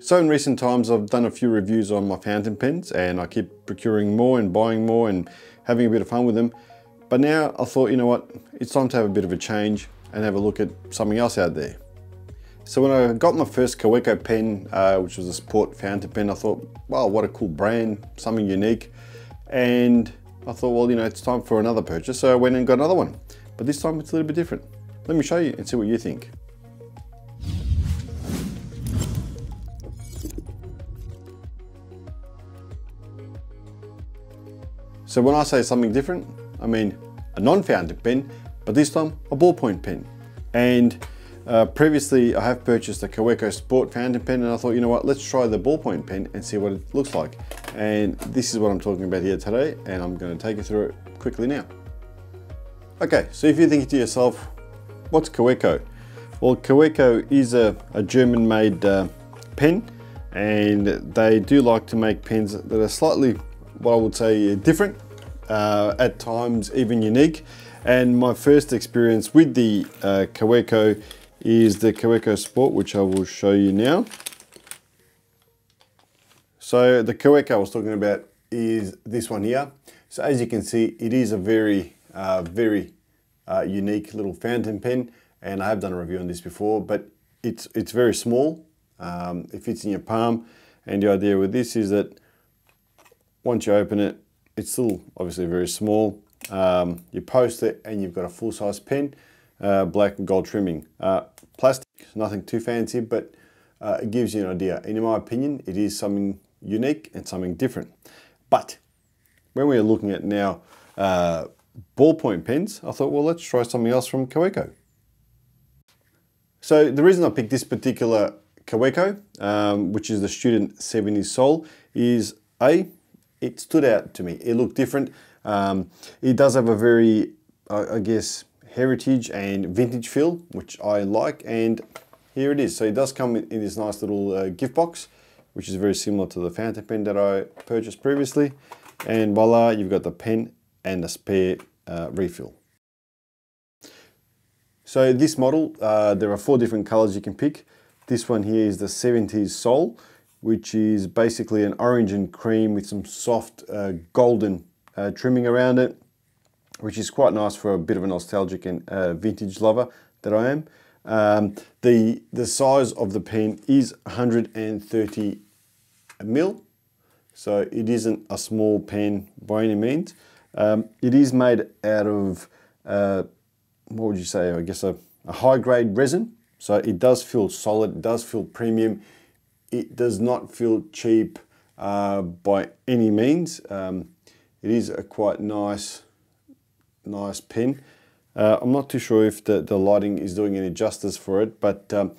So in recent times, I've done a few reviews on my fountain pens and I keep procuring more and buying more and having a bit of fun with them. But now I thought, you know what, it's time to have a bit of a change and have a look at something else out there. So when I got my first Kaweco pen, uh, which was a sport fountain pen, I thought, wow, what a cool brand, something unique. And I thought, well, you know, it's time for another purchase. So I went and got another one. But this time it's a little bit different. Let me show you and see what you think. So when I say something different, I mean a non-fountain pen, but this time a ballpoint pen. And uh, previously I have purchased a Kaweco Sport fountain pen and I thought, you know what, let's try the ballpoint pen and see what it looks like. And this is what I'm talking about here today and I'm going to take you through it quickly now. Okay, so if you're thinking to yourself, what's Kaweco? Well, Kaweco is a, a German made uh, pen and they do like to make pens that are slightly, what I would say, different, uh, at times even unique. And my first experience with the uh, Kaweco is the Kaweco Sport, which I will show you now. So the Kaweco I was talking about is this one here. So as you can see, it is a very, uh, very uh, unique little fountain pen. And I have done a review on this before, but it's, it's very small. Um, it fits in your palm. And the idea with this is that once you open it, it's still obviously very small. Um, you post it and you've got a full-size pen, uh, black and gold trimming. Uh, plastic, nothing too fancy, but uh, it gives you an idea. And in my opinion, it is something unique and something different. But when we are looking at now uh, ballpoint pens, I thought, well, let's try something else from Kaweco. So the reason I picked this particular Kaweco, um, which is the Student 70 Soul, is A, it stood out to me. It looked different. Um, it does have a very, I guess, heritage and vintage feel, which I like. And here it is. So it does come in this nice little uh, gift box, which is very similar to the fountain pen that I purchased previously. And voila, you've got the pen and a spare uh, refill. So this model, uh, there are four different colors you can pick. This one here is the 70s Soul, which is basically an orange and cream with some soft uh, golden uh, trimming around it, which is quite nice for a bit of a nostalgic and uh, vintage lover that I am. Um, the, the size of the pen is 130 mil, so it isn't a small pen by any means. Um, it is made out of, uh, what would you say, I guess a, a high grade resin. So it does feel solid, it does feel premium it does not feel cheap uh, by any means. Um, it is a quite nice, nice pen. Uh, I'm not too sure if the, the lighting is doing any justice for it, but um,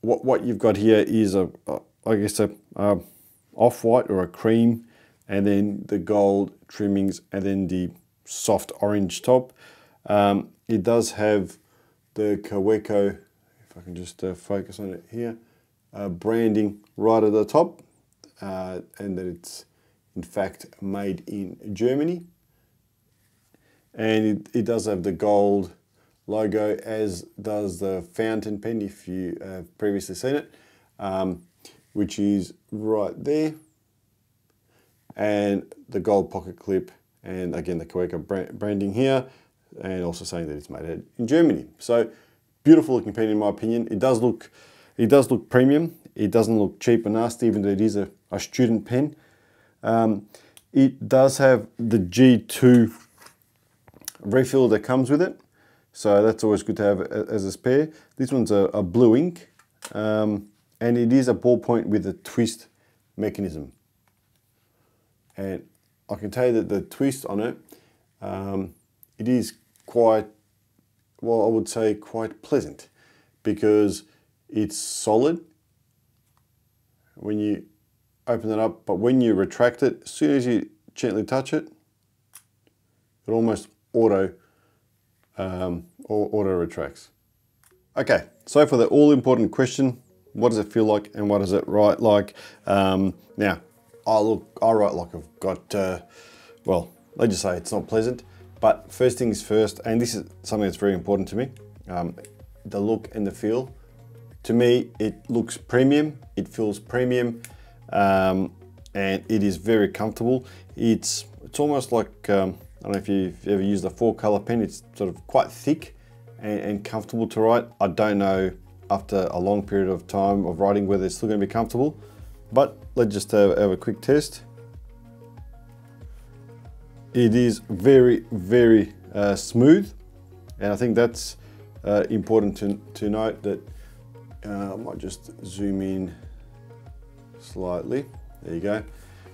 what, what you've got here is a, a I guess a, a off-white or a cream, and then the gold trimmings, and then the soft orange top. Um, it does have the Kaweco, if I can just uh, focus on it here, uh, branding right at the top uh, and that it's in fact made in Germany. And it, it, does have the gold logo as does the fountain pen if you have previously seen it, um, which is right there. And the gold pocket clip and again the Kaweco branding here and also saying that it's made in Germany. So beautiful looking pen in my opinion. It does look it does look premium. It doesn't look cheap and nasty, even though it is a, a student pen. Um, it does have the G2 refill that comes with it. So that's always good to have as a spare. This one's a, a blue ink. Um, and it is a ballpoint with a twist mechanism. And I can tell you that the twist on it, um, it is quite, well, I would say quite pleasant because it's solid when you open it up, but when you retract it, as soon as you gently touch it, it almost auto um, auto retracts. Okay, so for the all important question, what does it feel like and what does it write like? Um, now, I look, I write like I've got, uh, well, let's just say it's not pleasant, but first things first, and this is something that's very important to me, um, the look and the feel to me, it looks premium, it feels premium, um, and it is very comfortable. It's, it's almost like, um, I don't know if you've ever used a four color pen, it's sort of quite thick and, and comfortable to write. I don't know after a long period of time of writing whether it's still gonna be comfortable, but let's just have, have a quick test. It is very, very uh, smooth. And I think that's uh, important to, to note that uh, I might just zoom in slightly. There you go.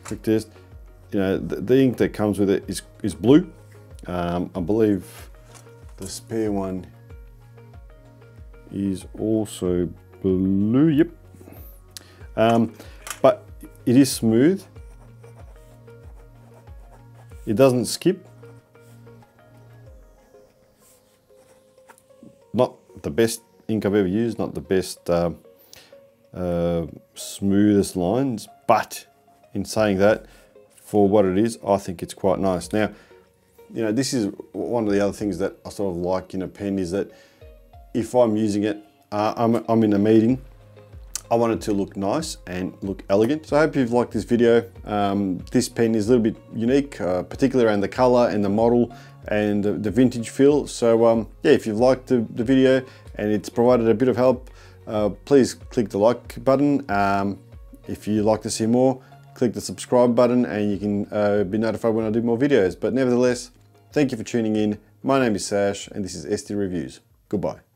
Quick test. You know, the, the ink that comes with it is, is blue. Um, I believe the spare one is also blue. Yep. Um, but it is smooth. It doesn't skip. Not the best ink I've ever used, not the best uh, uh, smoothest lines, but in saying that, for what it is, I think it's quite nice. Now, you know, this is one of the other things that I sort of like in a pen is that if I'm using it, uh, I'm, I'm in a meeting, I want it to look nice and look elegant. So I hope you've liked this video. Um, this pen is a little bit unique, uh, particularly around the color and the model and the, the vintage feel. So um, yeah, if you've liked the, the, video and it's provided a bit of help, uh, please click the like button. Um, if you'd like to see more, click the subscribe button and you can uh, be notified when I do more videos. But nevertheless, thank you for tuning in. My name is Sash and this is ST Reviews. Goodbye.